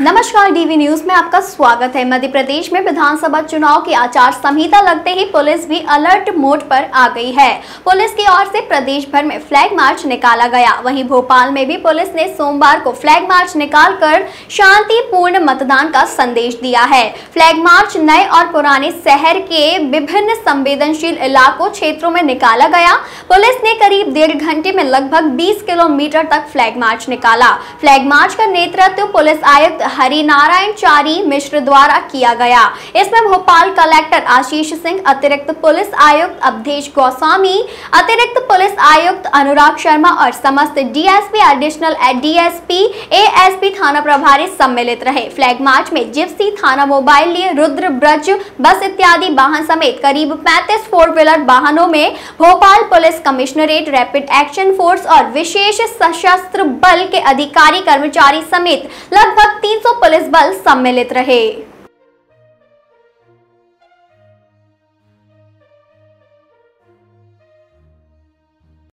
नमस्कार DV news में आपका स्वागत है। मध्य प्रदेश में विधानसभा चुनाव की आचार संहिता लगते ही पुलिस भी अलर्ट मोड पर आ गई है। पुलिस की ओर से प्रदेश भर में फ्लैग मार्च निकाला गया। वहीं भोपाल में भी पुलिस ने सोमवार को फ्लैग मार्च निकालकर शांतिपूर्ण मतदान का संदेश दिया है। फ्लैग मार्च नए और पुराने शहर के विभिन्न संवेदनशील इलाकों क्षेत्रों में निकाला गया। पुलिस ने करीब डेढ़ घंटे में लगभग बीस किलोमीटर तक फ्लैग मार्च निकाला। फ्लैग मार्च का नेतृत्व पुलिस आयुक्त हरिनारायण चारी मिश्र द्वारा किया गया। इसमें भोपाल कलेक्टर आशीष सिंह, अतिरिक्त पुलिस आयुक्त अवधेश गोस्वामी, अतिरिक्त पुलिस आयुक्त अनुराग शर्मा और समस्त डीएसपी, एडिशनल डीएसपी एएसपी थाना प्रभारी सम्मिलित रहे। फ्लैग मार्च में जिप्सी थाना मोबाइल लिए रुद्र ब्रज बस इत्यादि वाहन समेत करीब 35 फोर व्हीलर वाहनों में Bhopal police commissionerate rapid action force और विशेष सशस्त्र बल के अधिकारी कर्मचारी समेत लगभग 300 पुलिस बल सम्मिलित रहे।